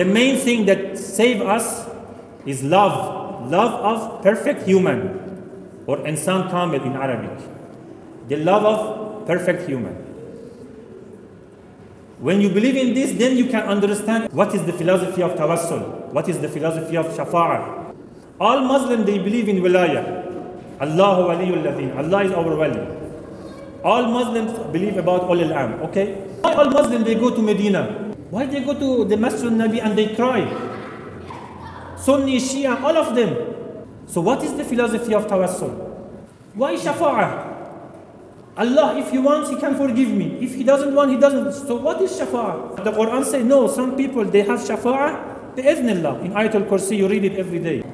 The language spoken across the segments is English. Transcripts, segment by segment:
The main thing that save us is love. Love of perfect human or insan kamil in Arabic. The love of perfect human. When you believe in this, then you can understand what is the philosophy of tawassul, what is the philosophy of shafa'ah. All Muslims, they believe in wilaya. Allahu waliyul ladhin. Allah is our wali. All Muslims believe about Ul al-Am, okay? All Muslims, they go to Medina? Why they go to the Masjid Nabi and they cry? Sunni, Shia, all of them. So what is the philosophy of tawassul? Why shafa'ah? Allah, if He wants, He can forgive me. If He doesn't want, He doesn't. So what is shafa'ah? The Quran says no. Some people they have shafa'ah. Bi'idhnillah. In Ayatul Kursi, you read it every day.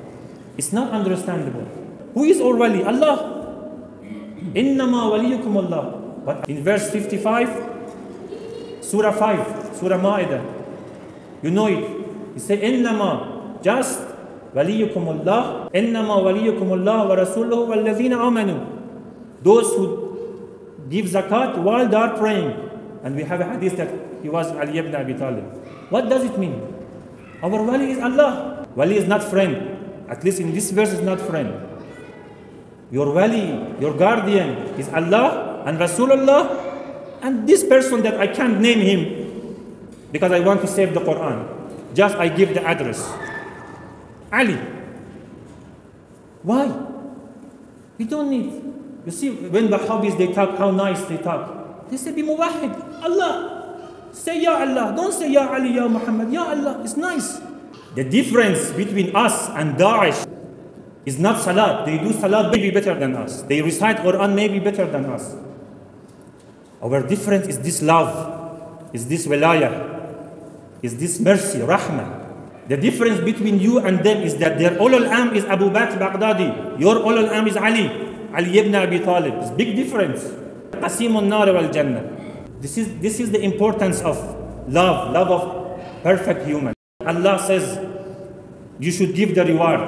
It's not understandable. Who is our wali? Allah. Innama waliyukum Allah. But in verse 55, Surah 5, Surah Ma'idah, you know it. He said, Innama, just waliyukum Allah. Innama waliyukum Allah wa rasuluhu walladhina amanu. Those who give zakat while they are praying. And we have a hadith that he was Ali ibn Abi Talib. What does it mean? Our wali is Allah. Wali is not friend. At least in this verse is not friend. Your wali, your guardian is Allah and Rasulullah and this person that I can't name him because I want to save the Quran. Just I give the address. Ali. Why? We don't need. You see, when Wahhabis they talk, how nice they talk. They say, be muwahid. Allah. Say Ya Allah. Don't say Ya Ali, Ya Muhammad. Ya Allah. It's nice. The difference between us and Daesh is not salat. They do salat maybe better than us. They recite Quran maybe better than us. Our difference is this love, is this wilayah, is this mercy, rahmah. The difference between you and them is that their ulul am is Abu Bakr Baghdadi, your ulul am is Ali, Ali ibn Abi Talib. It's big difference. Wal jannah. This is, this is the importance of love, love of perfect human. Allah says, you should give the reward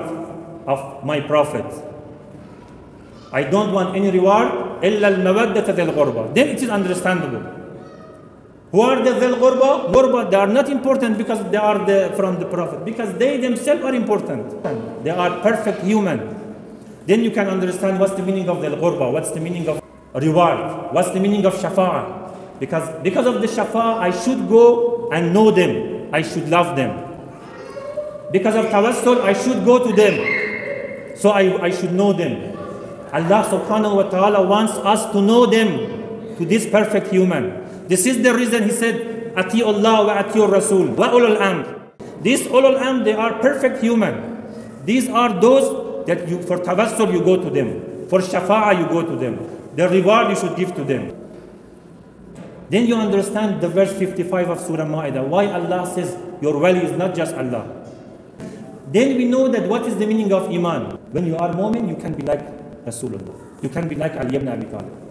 of my prophet. I don't want any reward إلا المودة ذي القربى. Then it is understandable. Who are the ذي القربى? غربة they are not important because they are the, from the Prophet. Because they themselves are important. They are perfect human. Then you can understand what's the meaning of ذي القربى. What's the meaning of reward? What's the meaning of shafa'a? Because because of the shafa'a I should go and know them. I should love them. Because of tawassul I should go to them. So I, I should know them. Allah subhanahu wa ta'ala wants us to know them, to this perfect human. This is the reason He said, Ati Allah wa Ati Rasul wa ulul amr. These ulul amr, they are perfect human. These are those that you, for tawassul you go to them. For shafa'ah you go to them. The reward you should give to them. Then you understand the verse 55 of Surah Ma'idah. Why Allah says your wali is not just Allah. Then we know that what is the meaning of Iman. When you are Mu'min, you can be like Rasulullah. You can be like Ali ibn Abi Talib.